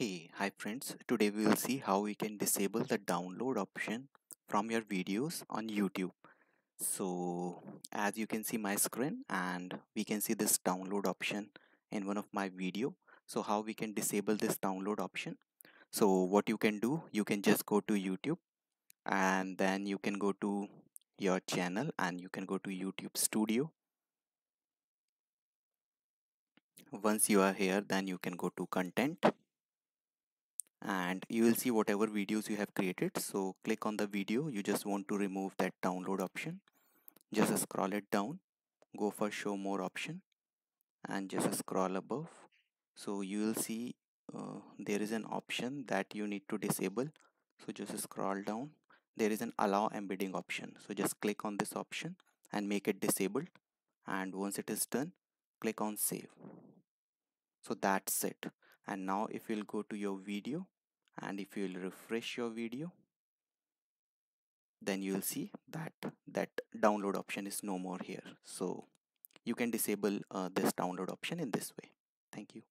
Hey, hi friends. Today we will see how we can disable the download option from your videos on YouTube. So as you can see my screen and we can see this download option in one of my video. So how we can disable this download option. So what you can do, you can just go to YouTube and then you can go to your channel and you can go to YouTube studio. Once you are here, then you can go to content and you will see whatever videos you have created. So click on the video. You just want to remove that download option. Just scroll it down. Go for show more option and just scroll above. So you will see uh, there is an option that you need to disable. So just scroll down. There is an allow embedding option. So just click on this option and make it disabled. And once it is done click on save. So that's it. And now if you'll go to your video and if you'll refresh your video then you'll see that that download option is no more here. So you can disable uh, this download option in this way. Thank you